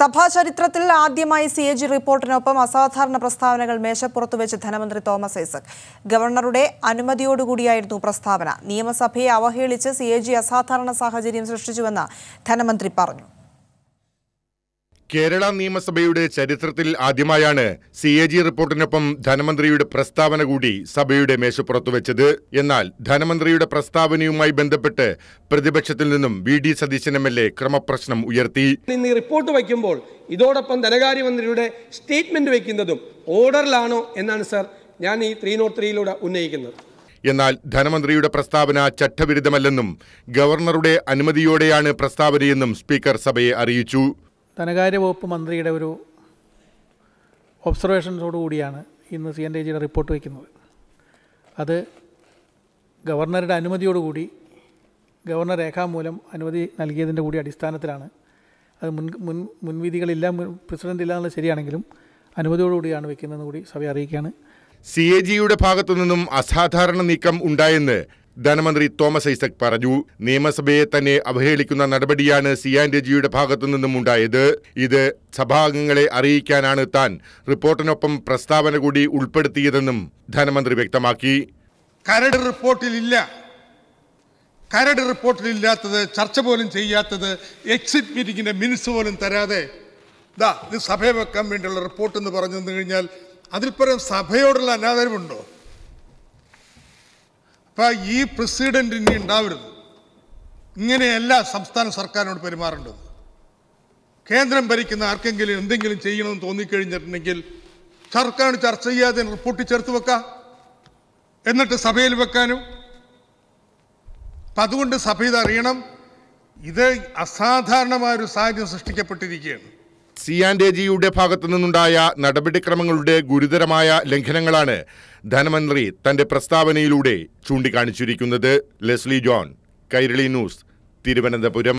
സഭാ ചരിത്രത്തിൽ ആദ്യമായി സി എ ജി റിപ്പോർട്ടിനൊപ്പം അസാധാരണ പ്രസ്താവനകൾ മേശപ്പുറത്ത് വെച്ച് ധനമന്ത്രി തോമസ് ഐസക്. ഗവർണറുടെ അനുമതിയോടുകൂടിയായിരുന്നു പ്രസ്താവന. നിയമസഭയെ അവഹേളിച്ച് സി എ ജി അസാധാരണ സാഹചര്യം സൃഷ്ടിച്ചുവെന്ന് ധനമന്ത്രി പറഞ്ഞു. കേരള നിയമസഭയുടെ ചരിത്രത്തിൽ ആദ്യമായാണ് സി എ ജി റിപ്പോർട്ടിനൊപ്പം ധനമന്ത്രിയുടെ പ്രസ്താവന കൂടി സഭയുടെ മേശപ്പുറത്തു വെച്ചത്. എന്നാൽ ധനമന്ത്രിയുടെ പ്രസ്താവനയുമായി ബന്ധപ്പെട്ട് പ്രതിപക്ഷത്തിൽ നിന്നും V D Satheesan M L A ക്രമപ്രശ്നം ഉയർത്തി. ഇന്ന് ഈ റിപ്പോർട്ട് വയ്ക്കുമ്പോൾ ഇതോടൊപ്പം ധനകാര്യമന്ത്രിയുടെ സ്റ്റേറ്റ്മെന്റ് വയ്ക്കുന്നതും ഓർഡറിലാണോ എന്നാണ് സർ ഞാൻ ഈ ത്രീ നോട്ട് ത്രീയിലൂടെ ഉന്നയിക്കുന്നത്. എന്നാൽ ധനമന്ത്രിയുടെ പ്രസ്താവന ചട്ടവിരുദ്ധമല്ലെന്നും ഗവർണറുടെ അനുമതിയോടെയാണ് പ്രസ്താവനയെന്നും സ്പീക്കർ സഭയെ അറിയിച്ചു. ധനകാര്യ വകുപ്പ് മന്ത്രിയുടെ ഒരു ഒബ്സർവേഷൻസോടു കൂടിയാണ് ഇന്ന് സി എൻ ഡി ജിയുടെ റിപ്പോർട്ട് വയ്ക്കുന്നത് അത് ഗവർണറുടെ അനുമതിയോടുകൂടി ഗവർണർ രേഖാമൂലം അനുമതി നൽകിയതിന്റെ കൂടി അടിസ്ഥാനത്തിലാണ്. അത് മുൻ മുൻ മുൻവിധികളില്ല മുൻ- പ്രസിഡന്റ് ഇല്ല എന്നുള്ളത് ശരിയാണെങ്കിലും അനുമതിയോടുകൂടിയാണ് വയ്ക്കുന്നതെന്ന് കൂടി സഭ അറിയിക്കുകയാണ്. സി എ ജിയുടെ ഭാഗത്തു നിന്നും അസാധാരണ നീക്കം ഉണ്ടായെന്ന് ധനമന്ത്രി തോമസ് ഐസക് പറഞ്ഞു നിയമസഭയെ തന്നെ അവഹേളിക്കുന്ന നടപടിയാണ് സി ആൻഡ് ജിയുടെ ഭാഗത്തു നിന്നും ഉണ്ടായത്. ഇത് സഭാംഗങ്ങളെ അറിയിക്കാനാണ് താൻ റിപ്പോർട്ടിനൊപ്പം പ്രസ്താവന കൂടി ഉൾപ്പെടുത്തിയതെന്നും ധനമന്ത്രി വ്യക്തമാക്കി. കരട് റിപ്പോർട്ടിലില്ല. കരട് റിപ്പോർട്ടിലില്ലാത്തത് ചർച്ച പോലും ചെയ്യാത്തത് എക്സിറ്റ് മീറ്റിംഗിന്റെ മിനിറ്റ്സ് പോലും തരാതെ. ഇത് സഭയെ വെക്കാൻ വേണ്ടിയുള്ള റിപ്പോർട്ട് എന്ന് പറഞ്ഞു കഴിഞ്ഞാൽ അതിൽ പരം സഭയോടുള്ള അനാദരവുണ്ടോ? അപ്പൊ ഈ പ്രസിഡന്റ് ഇനി ഉണ്ടാവരുത്. ഇങ്ങനെയല്ല സംസ്ഥാന സർക്കാരിനോട് പെരുമാറേണ്ടത്. കേന്ദ്രം ഭരിക്കുന്ന ആർക്കെങ്കിലും എന്തെങ്കിലും ചെയ്യണമെന്ന് തോന്നിക്കഴിഞ്ഞിട്ടുണ്ടെങ്കിൽ സർക്കാർ ചർച്ച ചെയ്യാതെ റിപ്പോർട്ട് ചേർത്ത് വെക്കാം. എന്നിട്ട് സഭയിൽ വെക്കാനും. അപ്പം അതുകൊണ്ട് സഭ ഇത് ഇത് അസാധാരണമായൊരു സാഹചര്യം സൃഷ്ടിക്കപ്പെട്ടിരിക്കുകയാണ്. സി ആൻഡ് എ ജിയുടെ ഭാഗത്തു നിന്നുണ്ടായ നടപടിക്രമങ്ങളുടെ ഗുരുതരമായ ലംഘനങ്ങളാണ് ധനമന്ത്രി തന്റെ പ്രസ്താവനയിലൂടെ ചൂണ്ടിക്കാണിച്ചിരിക്കുന്നത്. ലെസ്ലി ജോൺ കൈരളി ന്യൂസ് തിരുവനന്തപുരം.